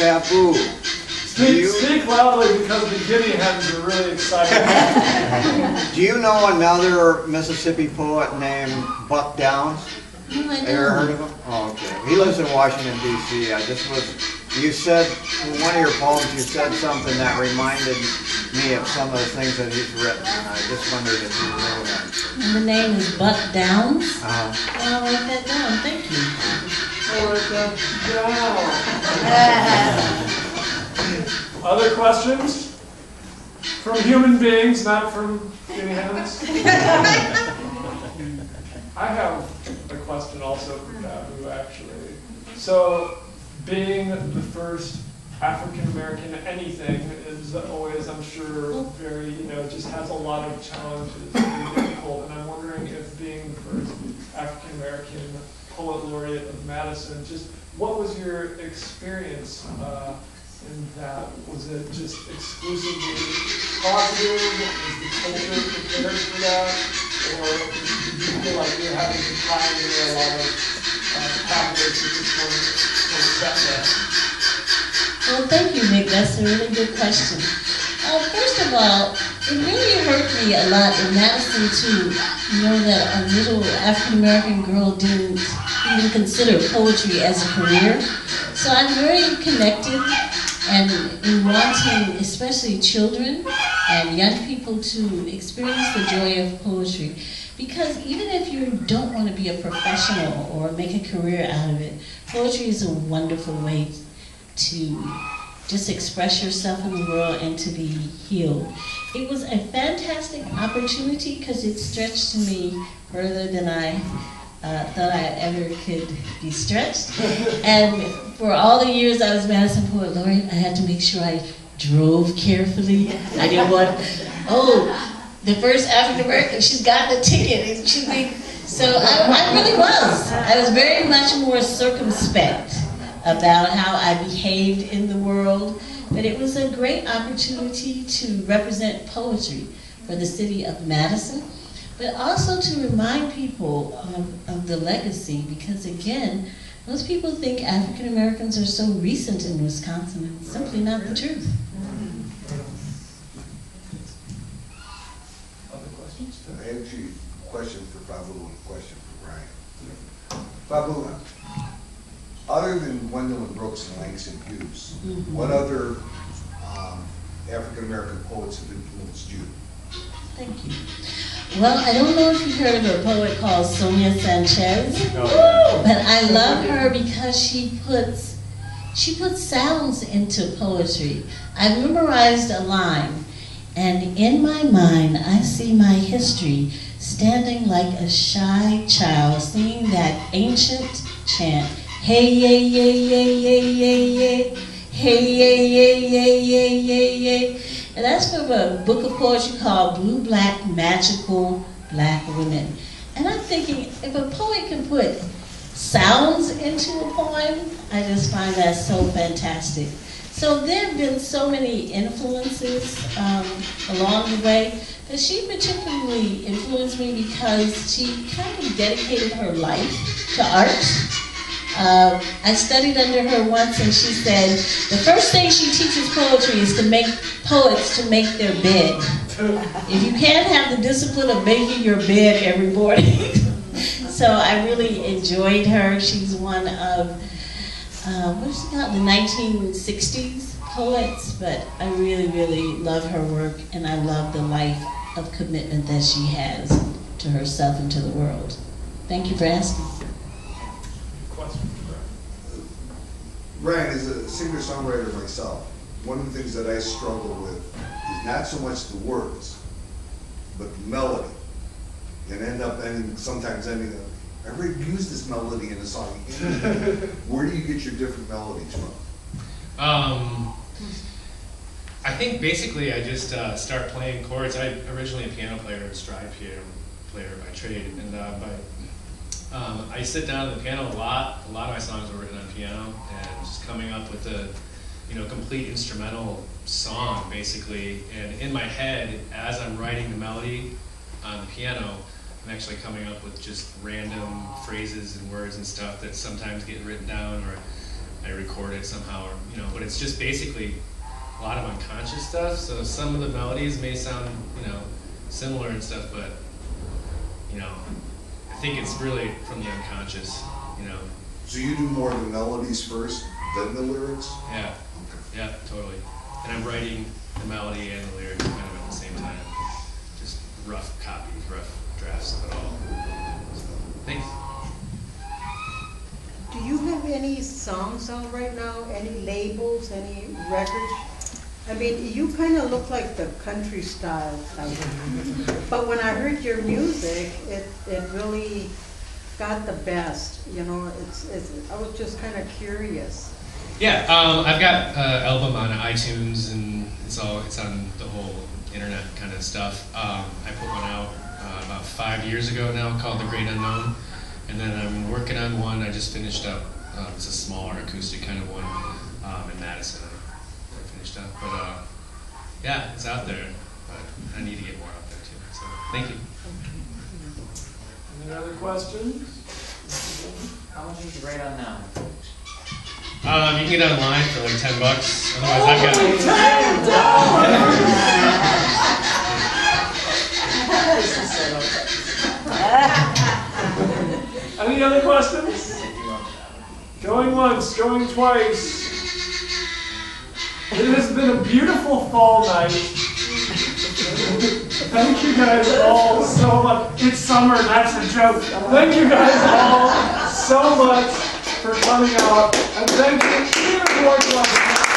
Fabu. Speak, You- speak loudly because the guinea hens are really excited. Do you know another Mississippi poet named Buck Downs? No, I Ever heard of him? Oh, okay. He lives in Washington DC. I just was, you said, in one of your poems, you said something that reminded me of some of the things that he's written. and I just wondered if you know that. And the name is Buck Downs. Uh, I'll write that down, thank you. Other questions? From human beings, not from guinea hens? I have a question also for Fabu, actually. So, being the first African American anything is always, I'm sure, very, you know, just has a lot of challenges, very difficult. And I'm wondering if being the first African American poet laureate of Madison, just what was your experience uh, in that? Was it just exclusively positive? Was the culture prepared for that? Or did you feel like you were having to pioneer a lot of uh, pathways that just weren't, set? Well, thank you, Nick. That's a really good question. Uh, first of all, it really hurt me a lot in Madison too. to know that a little African American girl didn't even consider poetry as a career. So I'm very connected and in wanting, especially children and young people, to experience the joy of poetry. Because even if you don't want to be a professional or make a career out of it, poetry is a wonderful way to just express yourself in the world and to be healed. It was a fantastic opportunity because it stretched me further than I uh, thought I ever could be stretched. and for all the years I was Madison Poet Laureate, I had to make sure I drove carefully. I didn't want, oh, the first African American, she's gotten a ticket. And she be, so I, I really was. I was very much more circumspect about how I behaved in the world. But it was a great opportunity to represent poetry for the city of Madison, but also to remind people of, of the legacy, because again, most people think African Americans are so recent in Wisconsin, and it's simply not the truth. Other questions? I have actually a question for Fabu and a question for Brian. Fabu, other than Gwendolyn Brooks and Langston Hughes, Mhm. what other um, African-American poets have influenced you? Thank you. Well, I don't know if you've heard of a poet called Sonia Sanchez, Oh, but I love her because she puts she puts sounds into poetry. I've memorized a line, and in my mind I see my history standing like a shy child singing that ancient chant. Hey, yay, yay, yay, yay, yay, yay. Hey, yay, yay, yay, yay, yay, yay. And that's from a book of poetry called Blue Black Magical Black Women. And I'm thinking, if a poet can put sounds into a poem, I just find that so fantastic. So there have been so many influences um, along the way, but she particularly influenced me because she kind of dedicated her life to art. Uh, I studied under her once, and she said the first thing she teaches poetry is to make poets to make their bed. If you can't have the discipline of making your bed every morning, so I really enjoyed her. She's one of uh, what is she called? The 1960s poets, but I really, really love her work, and I love the life of commitment that she has to herself and to the world. Thank you for asking. question for Brian, as a singer-songwriter myself, one of the things that I struggle with is not so much the words, but the melody. And end up ending, sometimes ending, up, I already used this melody in a song. Where do you get your different melodies from? Um, I think basically I just uh, start playing chords. I'm originally a piano player, a stride piano player by trade, and uh, by um, I sit down at the piano a lot. A lot of my songs are written on piano, coming up with a you know complete instrumental song basically. And in my head, as I'm writing the melody on the piano, I'm actually coming up with just random phrases and words and stuff that sometimes get written down or I record it somehow, or, you know, but it's just basically a lot of unconscious stuff. So some of the melodies may sound, you know, similar and stuff, but you know, I think it's really from the unconscious, you know. So you do more of the melodies first, then the lyrics? Yeah, yeah, totally. And I'm writing the melody and the lyrics kind of at the same time. Just rough copies, rough drafts of it all. So, thanks. Do you have any songs out right now, any labels, any records? I mean, you kind of look like the country style type. But when I heard your music, it, it really got the best, you know, it's, it's, I was just kind of curious. Yeah, um, I've got uh, album on iTunes and it's all it's on the whole internet kind of stuff. Um, I put one out uh, about five years ago now called The Great Unknown, and then I'm working on one I just finished up. Uh, it's a smaller acoustic kind of one um, in Madison. I, I finished up, but uh, yeah, it's out there. But I need to get more out there too. So thank you. Any other questions? How much is right on now? Um, you can get online for like ten bucks. Otherwise, I've got. Any other questions? Going once, going twice. It has been a beautiful fall night. Thank you guys all so much. It's summer, that's a joke. Thank you guys all so much for coming out. And thank you, Peter Wardlow.